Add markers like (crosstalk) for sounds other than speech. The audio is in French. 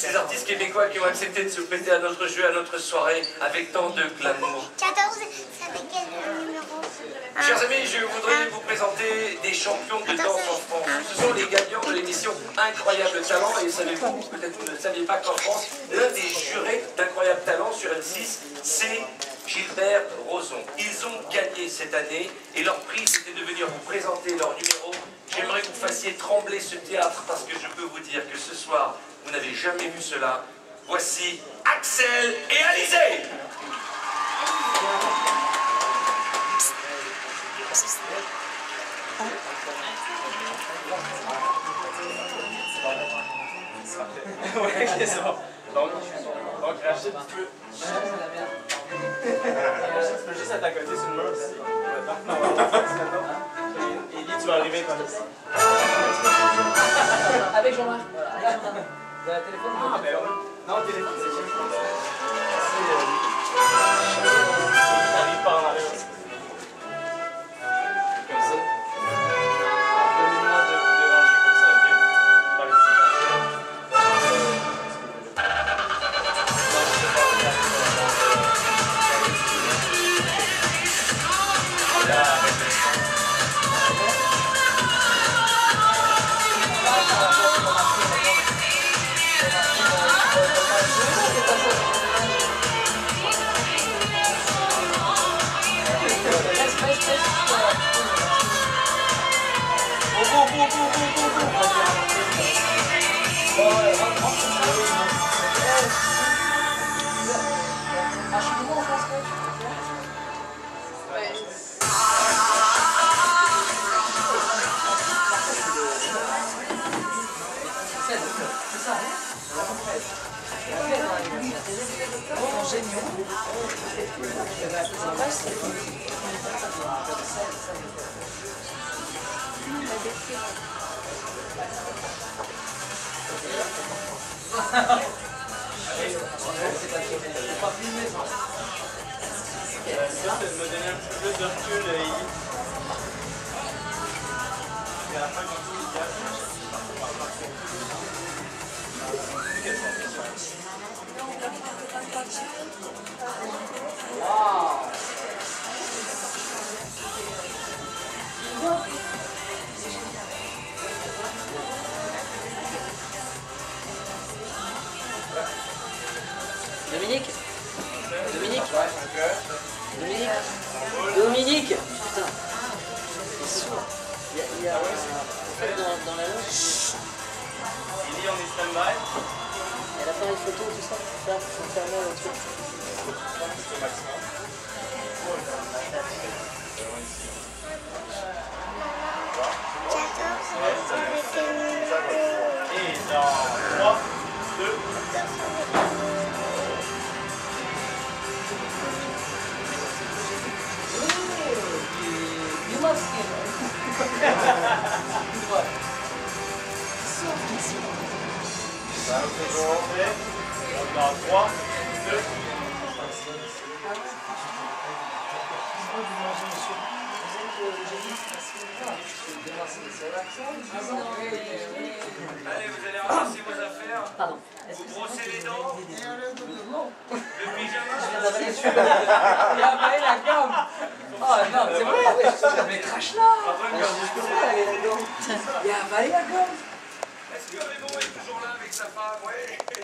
Ces artistes québécois qui ont accepté de se prêter à notre jeu, à notre soirée, avec tant de glamour. 14, c'est avec quel numéro Chers amis, je voudrais vous présenter des champions de danse en France. Ce sont les gagnants de l'émission Incroyable Talent. Et savez-vous, peut-être vous ne saviez pas qu'en France, l'un des jurés d'Incroyable Talent sur M6, c'est Gilbert Rozon. Ils ont gagné cette année et leur prix c'était de venir vous présenter leur numéro. J'aimerais que vous fassiez trembler ce théâtre parce que je peux vous dire que ce soir, vous n'avez jamais vu cela. Voici Axel et Alizé ouais. Donc. (laughs) Tu peux juste être à côté sur le mur ici. Tu vas arriver par ici. Avec Jean-Marc. Vous avez un téléphone Ah, ben oui. Non, le téléphone, c'est euh, lui. T'arrives par en arrière. Ah, je suis sont géniaux. Euh, ça, c'est de me donner un petit peu de recul, Dominique Dominique Dominique Dominique Putain sourd. Il y a, il y a en fait, dans, dans la loge, on est stand-by. Y a l'appareil photo, tout ça. Ça, faut fermer le truc. C'est maximum. 14, c'est avec quel numéro Et dans 3, 2, You must get dans 3, 2, Allez, vous allez ramasser vos affaires, Pardon. vous brossez les dents, le pyjama. Il a avalé la gomme. Oh non, c'est vrai. Mais crache là. Il a avalé la gomme Est-ce que Raymond est toujours là avec sa femme? Ouais.